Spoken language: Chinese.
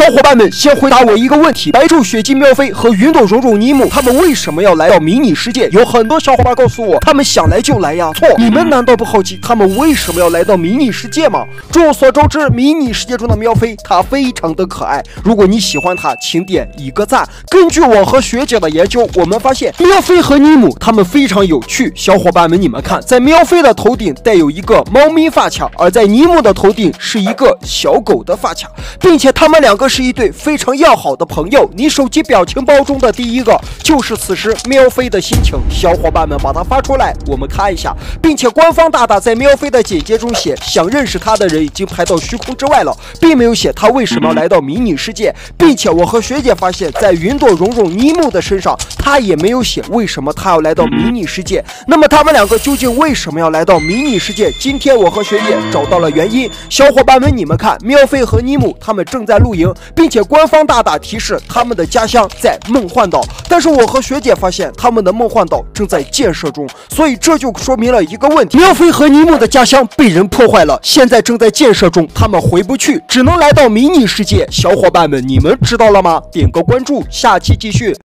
小伙伴们，先回答我一个问题：白昼、雪姬、喵飞和云朵、蓉蓉、尼姆，他们为什么要来到迷你世界？有很多小伙伴告诉我，他们想来就来呀。错，你们难道不好奇他们为什么要来到迷你世界吗？众所周知，迷你世界中的喵飞，它非常的可爱。如果你喜欢它，请点一个赞。根据我和学姐的研究，我们发现喵飞和尼姆他们非常有趣。小伙伴们，你们看，在喵飞的头顶带有一个猫咪发卡，而在尼姆的头顶是一个小狗的发卡，并且他们两个是一对非常要好的朋友。你手机表情包中的第一个就是此时喵飞的心情。小伙伴们把它发出来，我们看一下。并且官方大大在喵飞的简介中写，想认识他的人已经排到虚空之外了，并没有写他为什么来到迷你世界。并且我和学姐发现，在云朵、蓉蓉、尼木的身上，他也没有写为什么他要来到迷你世界。那么他们两个究竟为什么要来到迷你世界？今天我和学姐找到了原因。小伙伴们，你们看，喵飞和尼姆他们正在露营，并且官方大大提示他们的家乡在梦幻岛。但是我和学姐发现，他们的梦幻岛正在建设中，所以这就说明了一个问题：喵飞和尼姆的家乡被人破坏了，现在正在建设中，他们回不去，只能来到迷你世界。小伙伴们，你们知道了吗？点个关注，下期继续。